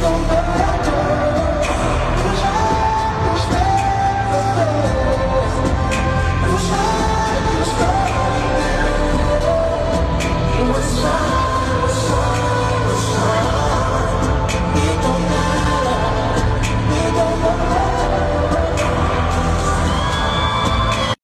don't know.